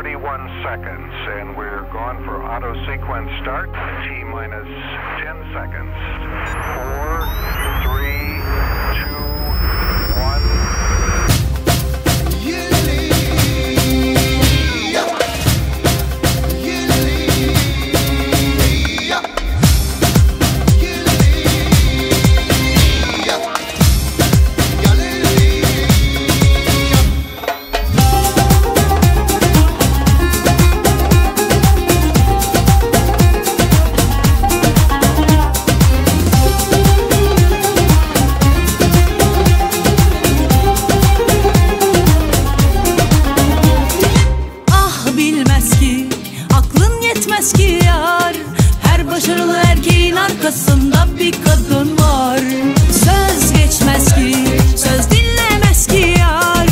31 seconds, and we're going for auto sequence start. T minus 10 seconds. Bilmez ki aklın yetmez ki yar. Her başarılı erkeğin arkasında bir kadın var. Söz geçmez ki söz dinlemez ki yar.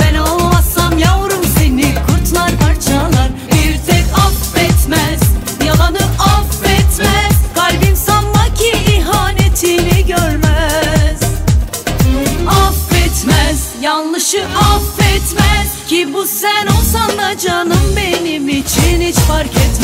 Ben olmazsam yavrum seni kurtlar parçalar. Bir tek affetmez yalanı affetmez. Kalbim sanma ki ihanetini görmez. Affetmez Yanlışı affetmez Ki bu sen olsan da canım benim için hiç fark etmez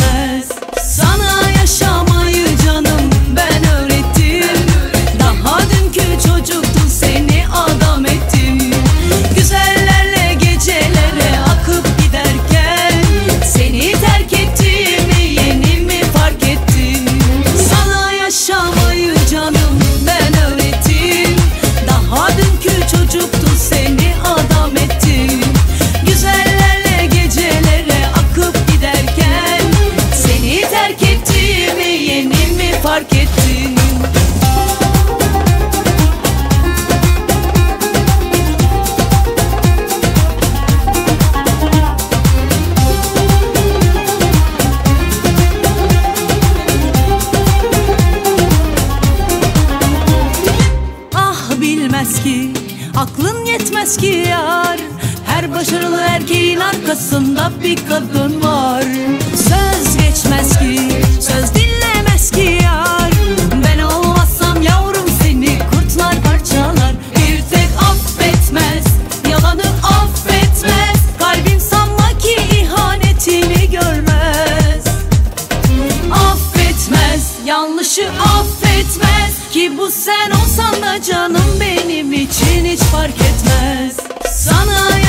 fark ettim Ah bilmez ki aklın yetmez ki yar. Her başarılı erkeğin arkasında bir kadın var. Söz geçmez ki bitmez Ki bu sen olsan da canım benim için hiç fark etmez. Sana